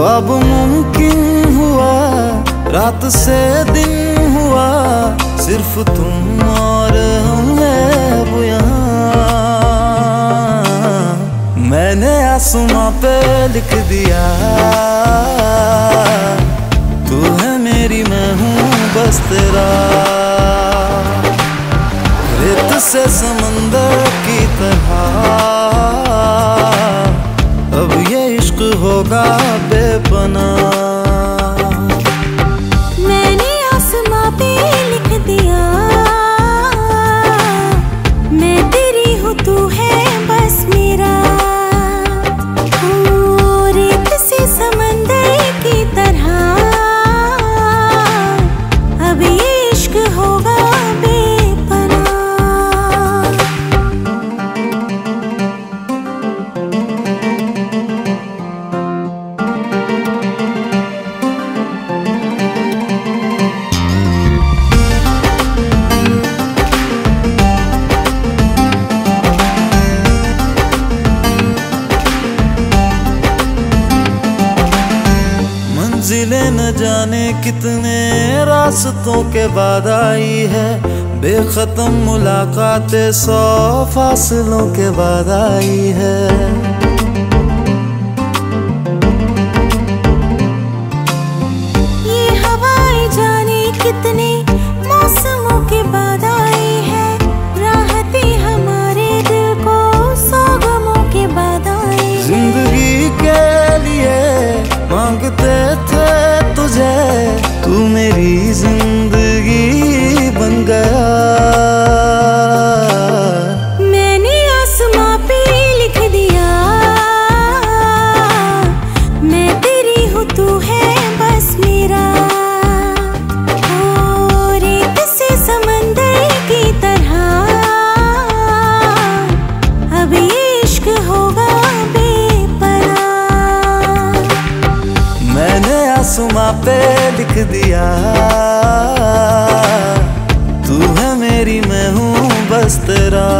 ख्वाब मुमकिन हुआ, रात से दिन हुआ, सिर्फ़ तुम और हम अब मैंने आसमां पे लिख दिया, तू है मेरी, मैं हूँ बस तेरा। रेत से समंदर की तरह, अब ये इश्क होगा बना जाने कितने रास्तों के बाद आई है। बेखत्म मुलाकातें सौ फासलों के बाद आई है। लिख दिया। तू है मेरी मैं हूँ बस तेरा।